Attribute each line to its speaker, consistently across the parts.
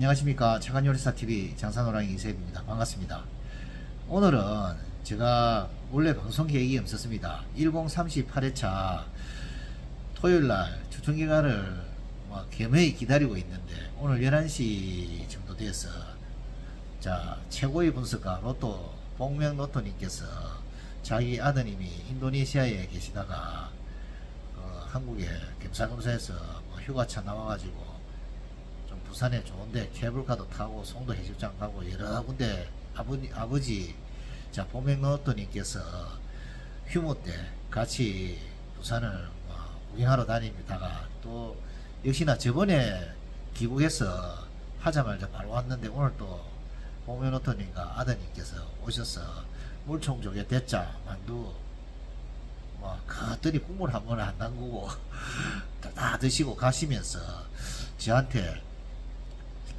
Speaker 1: 안녕하십니까. 차관요리사TV 장산호랑이 이세입니다. 반갑습니다. 오늘은 제가 원래 방송 계획이 없었습니다. 1038회차 토요일날 추천기간을 뭐 겸허히 기다리고 있는데 오늘 11시 정도 돼서 자 최고의 분석가 로또 복명 로또님께서 자기 아드님이 인도네시아에 계시다가 어, 한국에 겸사겸사해서 뭐 휴가차 나와가지고 좀 부산에 좋은데 케이블카도 타고 송도 해수욕장 가고 여러 군데 아버지, 아버지 자 복명 로또님께서 휴무 때 같이 부산을 뭐 구경하러 다니다가 또 역시나 저번에 귀국해서 하자마자 바로 왔는데 오늘 또 복면오토님과 아드님께서 오셔서 물총조개 대짜 만두 뭐 그것들이 국물 한번안 담그고 다 드시고 가시면서 저한테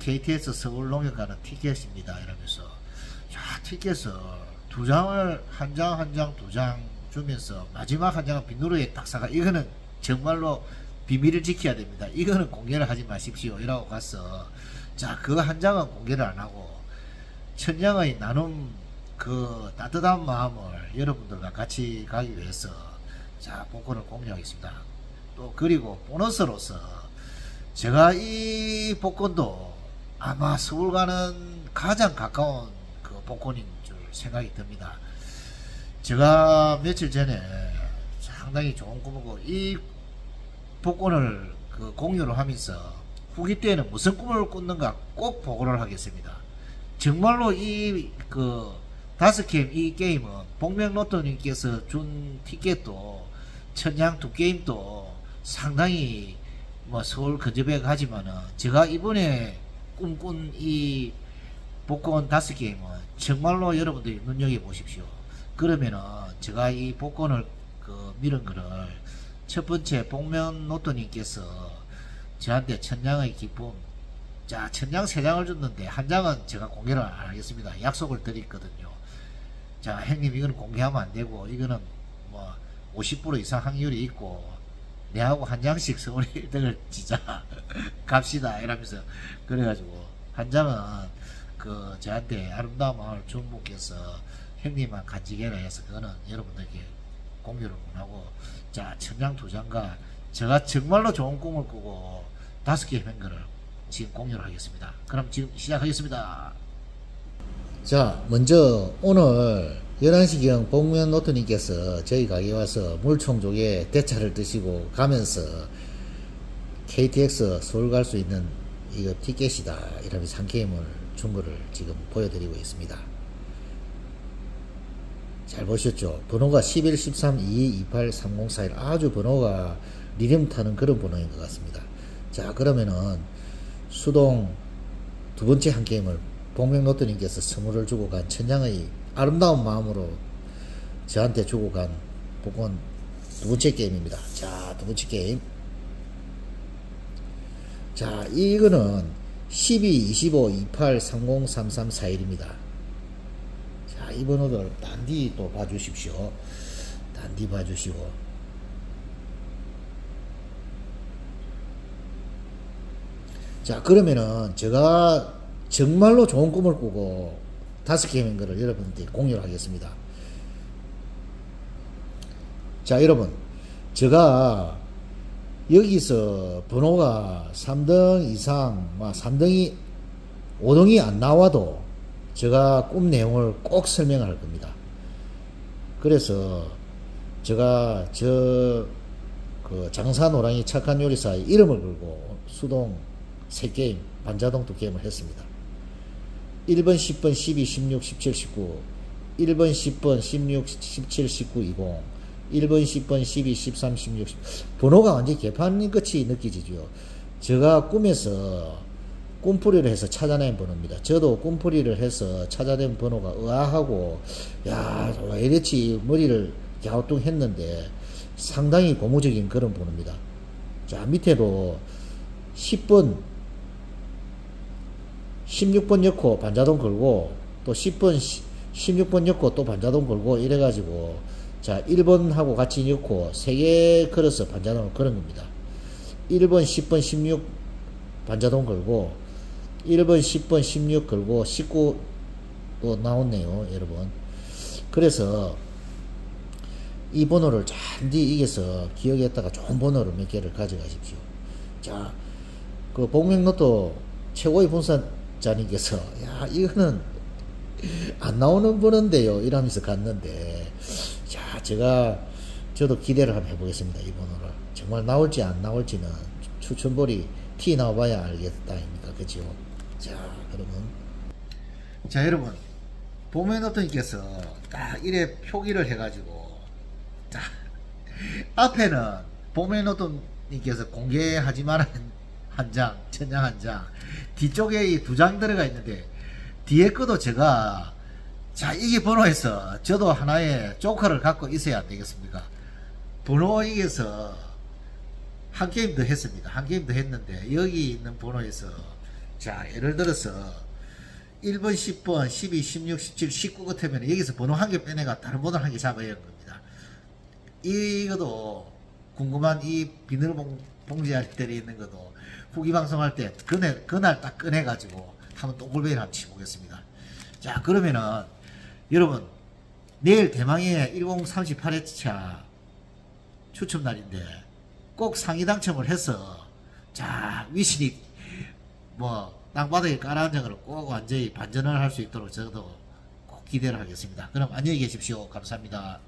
Speaker 1: KTX 서울농협 가는 티켓입니다. 이러면서 자 티켓을 두 장을 한 장 한 장 두장 주면서 마지막 한 장은 비누르에 딱 사가 이거는 정말로 비밀을 지켜야 됩니다. 이거는 공개를 하지 마십시오. 이라고 가서 자그한 장은 공개를 안 하고 천장의 나눔 그 따뜻한 마음을 여러분들과 같이 가기 위해서 자 복권을 공유하겠습니다. 또 그리고 보너스로서 제가 이 복권도 아마 서울 가는 가장 가까운 그 복권인 줄 생각이 듭니다. 제가 며칠 전에 상당히 좋은 꿈을 꾸고 이 복권을 그 공유를 하면서 후기 때는 무슨 꿈을 꿨는가 꼭 보고를 하겠습니다. 정말로 이 그 다섯 게임 이 게임은 복명로또님께서 준 티켓도 천양 두 게임도 상당히 뭐 서울 근접해 가지만은 제가 이번에 꿈꾼 이 복권 다섯 게임은 정말로 여러분들이 눈여겨 보십시오. 그러면은 제가 이 복권을 그 밀은 거를 첫 번째 복면 노또님께서 저한테 천냥의 기쁨 자, 천장 세 장을 줬는데 한 장은 제가 공개를 안 하겠습니다. 약속을 드렸거든요. 자, 형님 이거는 공개하면 안 되고 이거는 뭐 50% 이상 확률이 있고 내하고 한 장씩 서울 1등을 진짜 갑시다 이러면서 그래가지고 한 장은 그 저한테 아름다운 준 분께서 형님만 간직해라 해서 그거는 여러분들께 공유를 못하고 자 천장 두 장과 제가 정말로 좋은 꿈을 꾸고 다섯 개의 맹거를 지금 공유를 하겠습니다. 그럼 지금 시작하겠습니다. 자, 먼저 오늘 11시경 복면 노트님께서 저희 가게 와서 물총족에 대차를 드시고 가면서 KTX 서울 갈 수 있는 이거 티켓이다 이러면서 한 게임을 준 거를 지금 보여드리고 있습니다. 잘 보셨죠? 번호가 11, 13, 22, 28, 3041 아주 번호가 리듬 타는 그런 번호인 것 같습니다. 자 그러면은 수동 두 번째 한 게임을 복명로또님께서 선물을 주고 간 천장의 아름다운 마음으로 저한테 주고 간 복권 두 번째 게임입니다. 자, 두 번째 게임. 자, 이거는 12, 25, 28, 30, 33, 41입니다. 자, 이 번호들 단디 또 봐주십시오. 단디 봐주시고. 자 그러면은 제가 정말로 좋은 꿈을 꾸고 다섯 개인 거를 여러분들 공유를 하겠습니다. 자 여러분 제가 여기서 번호가 3등 이상 3등이 5등이 안 나와도 제가 꿈 내용을 꼭 설명할 겁니다. 그래서 제가 저 그 장사 노랑이 착한 요리사의 이름을 걸고 수동 3게임, 반자동 2게임을 했습니다. 1번, 10번, 12, 16, 17, 19 1번, 10번, 16, 17, 19, 20 1번, 10번, 12, 13, 16 번호가 완전히 개판같이 느껴지죠. 제가 꿈에서 꿈풀이를 해서 찾아낸 번호입니다. 저도 꿈풀이를 해서 찾아낸 번호가 의아하고 야 왜 이렇지 머리를 갸우뚱 했는데 상당히 고무적인 그런 번호입니다. 자 밑에도 10번 16번 넣고 반자동 걸고 또 10번 16번 넣고 또 반자동 걸고 이래가지고 자 1번하고 같이 넣고 3개 걸어서 반자동을 걸은 겁니다 1번 10번 16 반자동 걸고 1번, 10번, 16 걸고 19도 나왔네요, 여러분. 그래서 이 번호를 잔디 이겨서 기억했다가 좋은 번호를 몇 개를 가져가십시오. 자, 그 복명로또 최고의 분산 자님께서 야 이거는 안 나오는 번호인데요. 이러면서 갔는데 자 제가 저도 기대를 한번 해보겠습니다 이 번호를. 정말 나올지 안 나올지는 추천볼이 티 나와봐야 알겠다 아닙니까 그죠? 자 그러면. 자 여러분. 복명로또님께서 딱 이래 표기를 해가지고 자 앞에는 복명로또님께서 공개하지 말은 한 장, 천장 한 장. 뒤쪽에 이 두 장 들어가 있는데, 뒤에 거도 제가, 자, 이게 번호에서 저도 하나의 조커를 갖고 있어야 안 되겠습니까? 번호 이겨서 한 게임 더 했습니다. 한 게임 더 했는데, 여기 있는 번호에서, 자, 예를 들어서, 1번, 10번, 12, 16, 17, 19 같으면 여기서 번호 한 개 빼내가 다른 번호 한 개 잡아야 하는 겁니다. 이것도 궁금한 이 비닐봉 봉지 안에 있는 것도 후기 방송할 때 그날, 그날 딱 꺼내가지고 한번 동글베이를 한번 치보겠습니다. 자 그러면은 여러분 내일 대망의 1038회차 추첨 날인데 꼭 상위 당첨을 해서 자 위신이 뭐 땅바닥에 깔아앉은 거를 꼭 완전히 반전을 할 수 있도록 저도 꼭 기대를 하겠습니다. 그럼 안녕히 계십시오. 감사합니다.